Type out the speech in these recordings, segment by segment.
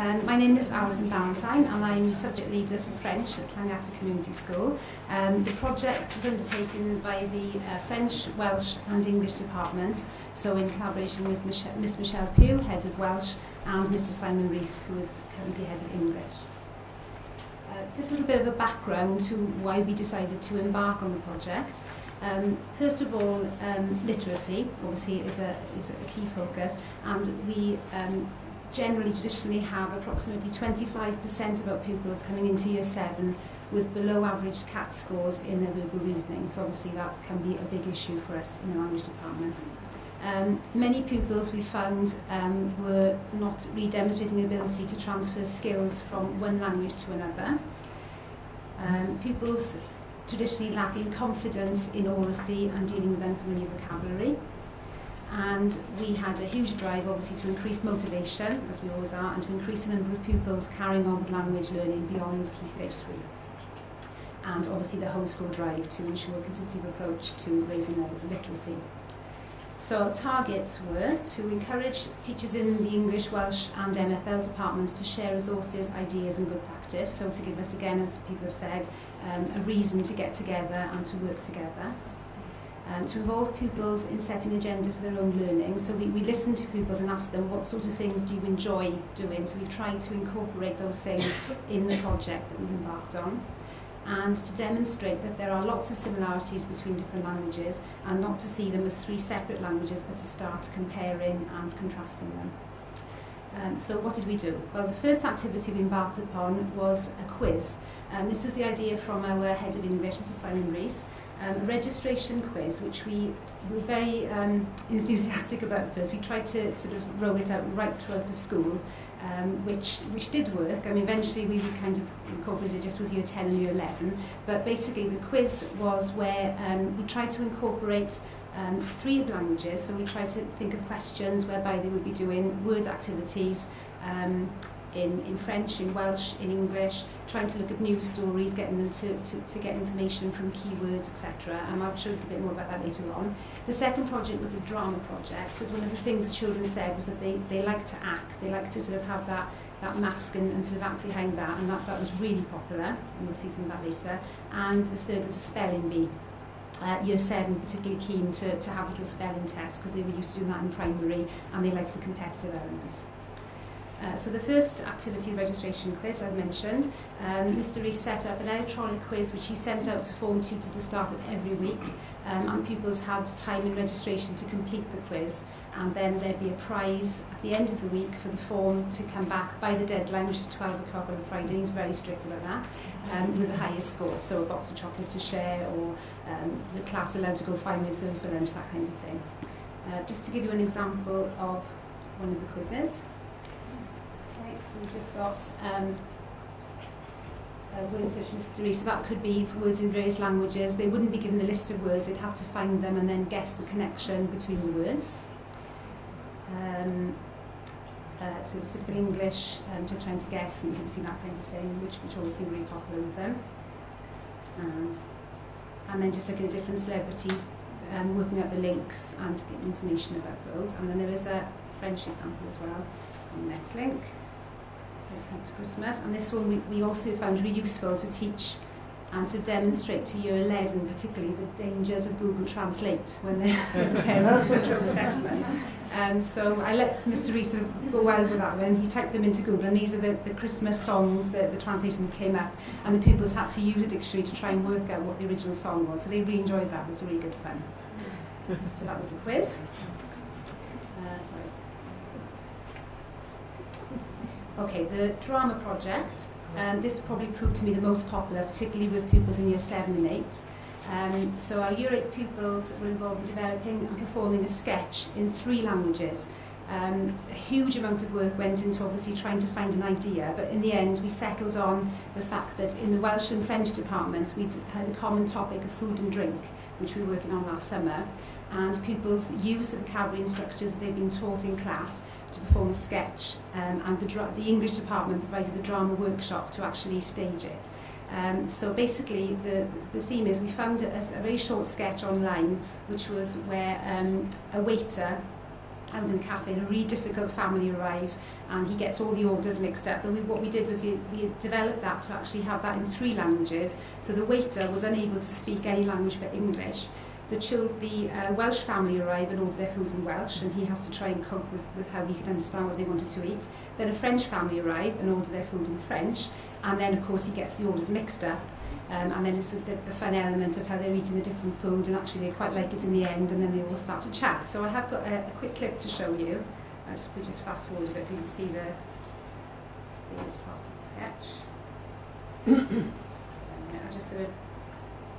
Um, my name is Alison Valentine and I'm subject leader for French at Llangata Community School. Um, the project was undertaken by the uh, French, Welsh and English departments, so in collaboration with Mich Miss Michelle Pugh, Head of Welsh, and Mr Simon Rees, who is currently Head of English. Uh, just a little bit of a background to why we decided to embark on the project. Um, first of all, um, literacy obviously is a, is a key focus and we um, generally traditionally have approximately 25% of our pupils coming into year 7 with below average CAT scores in their verbal reasoning. So obviously that can be a big issue for us in the language department. Um, many pupils we found um, were not really demonstrating ability to transfer skills from one language to another. Um, pupils traditionally lacking confidence in oracy and dealing with unfamiliar vocabulary and we had a huge drive obviously to increase motivation as we always are and to increase the number of pupils carrying on with language learning beyond Key Stage 3 and obviously the whole school drive to ensure a consistent approach to raising levels of literacy. So our targets were to encourage teachers in the English, Welsh and MFL departments to share resources, ideas and good practice. So to give us again, as people have said, um, a reason to get together and to work together um, to involve pupils in setting agenda for their own learning. So we, we listen to pupils and ask them what sort of things do you enjoy doing. So we've tried to incorporate those things in the project that we've embarked on and to demonstrate that there are lots of similarities between different languages and not to see them as three separate languages but to start comparing and contrasting them. Um, so what did we do? Well, the first activity we embarked upon was a quiz. Um, this was the idea from our head of English, Mr Simon Rees, um, registration quiz, which we were very um, enthusiastic about first. We tried to sort of roll it out right throughout the school, um, which, which did work. I mean, eventually we kind of incorporated just with year 10 and year 11. But basically the quiz was where um, we tried to incorporate um, three languages. So we tried to think of questions whereby they would be doing word activities, um, in, in French, in Welsh, in English, trying to look at news stories, getting them to, to, to get information from keywords, etc. And I'll show a little bit more about that later on. The second project was a drama project, because one of the things the children said was that they, they like to act, they like to sort of have that that mask and, and sort of act behind that, and that, that was really popular, and we'll see some of that later. And the third was a spelling bee, uh, year seven particularly keen to, to have a little spelling test because they were used to doing that in primary and they liked the competitive element. Uh, so the first activity registration quiz I've mentioned, um, Mr Rees set up an electronic quiz which he sent out to form tutors at the start of every week um, and pupils had time in registration to complete the quiz and then there'd be a prize at the end of the week for the form to come back by the deadline which is 12 o'clock on Friday he's very strict about that um, with the highest score so a box of chocolates to share or um, the class allowed to go five minutes early for lunch that kind of thing. Uh, just to give you an example of one of the quizzes. So we've just got um, uh, word search mystery. So that could be words in various languages. They wouldn't be given the list of words. They'd have to find them and then guess the connection between the words. Um, uh, so typical English, um, just trying to guess and you can see that kind of thing, which, which all seem really popular with them. And, and then just looking at different celebrities, um, working out the links and getting information about those. And then there is a French example as well on the next link has come to Christmas. And this one we, we also found really useful to teach and to demonstrate to year 11 particularly the dangers of Google Translate when they're preparing for future assessments. Um, so I let Mr Rees sort of go well with that when He typed them into Google and these are the, the Christmas songs that the translations came up and the pupils had to use a dictionary to try and work out what the original song was. So they really enjoyed that. It was really good fun. so that was the quiz. Uh, sorry. Okay, the drama project. Um, this probably proved to be the most popular, particularly with pupils in year 7 and 8. Um, so our year 8 pupils were involved in developing and performing a sketch in three languages. Um, a huge amount of work went into obviously trying to find an idea, but in the end we settled on the fact that in the Welsh and French departments we had a common topic of food and drink, which we were working on last summer, and pupils used the vocabulary and structures that they've been taught in class to perform a sketch, um, and the, the English department provided the drama workshop to actually stage it. Um, so basically, the, the theme is we found a, a very short sketch online, which was where um, a waiter I was in a cafe and a really difficult family arrived and he gets all the orders mixed up. But we, what we did was we, we developed that to actually have that in three languages. So the waiter was unable to speak any language but English. The, child, the uh, Welsh family arrive and order their food in Welsh and he has to try and cope with, with how he could understand what they wanted to eat. Then a French family arrive and order their food in French and then of course he gets the orders mixed up Um, and then it's the, the fun element of how they're eating the different food and actually they quite like it in the end and then they all start to chat. So I have got a, a quick clip to show you. I just, we just fast forward a bit you see the, the part of the sketch. and, just sort of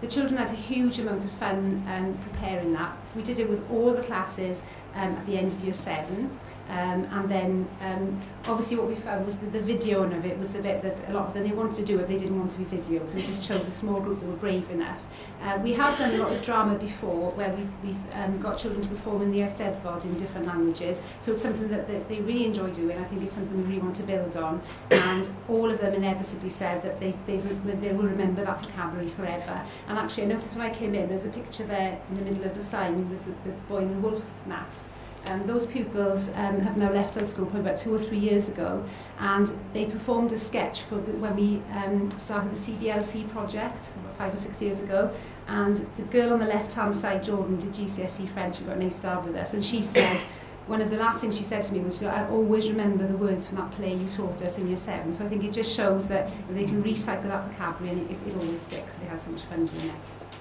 The children had a huge amount of fun um, preparing that. We did it with all the classes um, at the end of year seven. Um, and then um, obviously what we found was that the videoing of it was the bit that a lot of them they wanted to do it, they didn't want to be videoed, so we just chose a small group that were brave enough. Uh, we have done a lot of drama before where we've, we've um, got children to perform in the Eisteddfod in different languages, so it's something that, that they really enjoy doing, I think it's something we really want to build on, and all of them inevitably said that they, they, they will remember that vocabulary forever. And actually I noticed when I came in, there's a picture there in the middle of the sign with the, the boy in the wolf mask. Um, those pupils um, have now left our school probably about two or three years ago and they performed a sketch for the, when we um, started the CBLC project about five or six years ago and the girl on the left hand side Jordan did GCSE French she got an A star with us and she said one of the last things she said to me was I always remember the words from that play you taught us in year seven so I think it just shows that they can recycle that vocabulary and it, it always sticks they have so much fun doing it.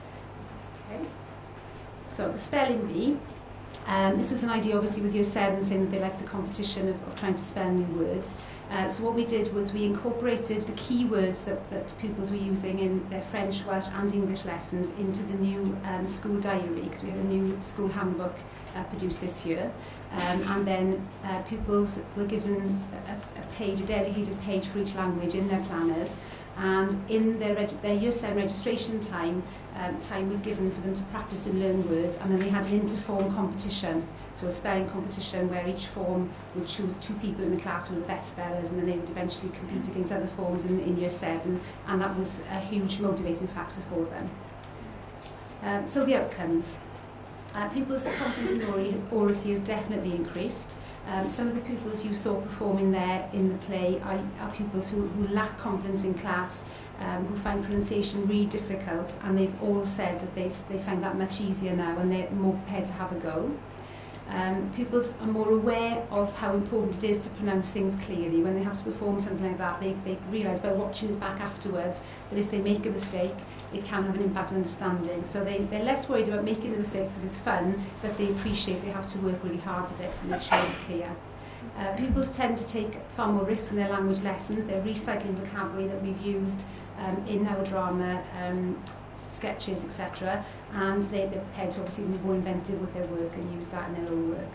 Okay. So the spelling bee, um, this was an idea obviously with year seven saying that they liked the competition of, of trying to spell new words. Uh, so what we did was we incorporated the keywords that, that pupils were using in their French, Welsh and English lessons into the new um, school diary because we had a new school handbook uh, produced this year. Um, and then uh, pupils were given a, a page, a dedicated page for each language in their planners and in their, their year seven registration time um, time was given for them to practice and learn words, and then they had an interform competition, so a spelling competition where each form would choose two people in the class who were the best spellers, and then they would eventually compete against other forms in, in year seven, and that was a huge motivating factor for them. Um, so the outcomes. Uh, people's confidence in oracy has definitely increased. Um, some of the pupils you saw performing there in the play are, are pupils who, who lack confidence in class, um, who find pronunciation really difficult, and they've all said that they've, they find that much easier now and they're more prepared to have a go um, pupils are more aware of how important it is to pronounce things clearly. When they have to perform something like that, they, they realise by watching it back afterwards that if they make a mistake, it can have an impact on understanding. So they, they're less worried about making the mistakes because it's fun, but they appreciate they have to work really hard at it to make sure it's clear. Uh, pupils tend to take far more risks in their language lessons. They're recycling vocabulary that we've used um, in our drama um, sketches, etc. And they, the pegs obviously were more inventive with their work and use that in their own work.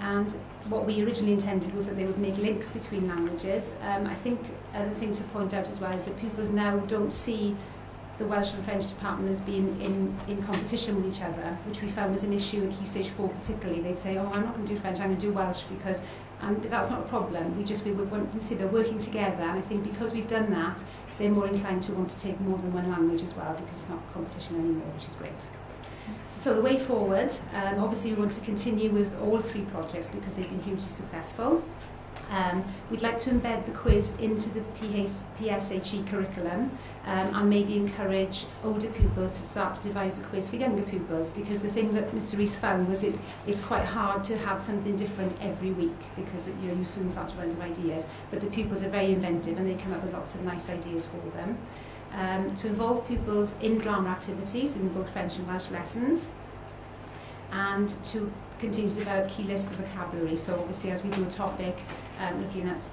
And what we originally intended was that they would make links between languages. Um, I think another thing to point out as well is that pupils now don't see the Welsh and French department has been in, in competition with each other, which we found was an issue in Key Stage 4 particularly. They'd say, oh, I'm not going to do French, I'm going to do Welsh because and that's not a problem. We just we want to see they're working together. And I think because we've done that, they're more inclined to want to take more than one language as well because it's not competition anymore, which is great. So the way forward, um, obviously we want to continue with all three projects because they've been hugely successful. Um, we'd like to embed the quiz into the PSHE curriculum um, and maybe encourage older pupils to start to devise a quiz for younger pupils because the thing that Mr Rees found was it, it's quite hard to have something different every week because you, know, you soon start to run out of ideas but the pupils are very inventive and they come up with lots of nice ideas for them. Um, to involve pupils in drama activities in both French and Welsh lessons and to continue to develop key lists of vocabulary. So obviously as we do a topic, um, looking at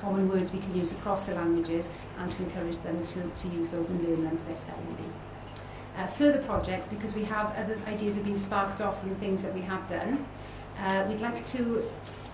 common words we can use across the languages and to encourage them to, to use those and learn them for their spelling bee. Uh, further projects, because we have other ideas have been sparked off from things that we have done, uh, we'd like to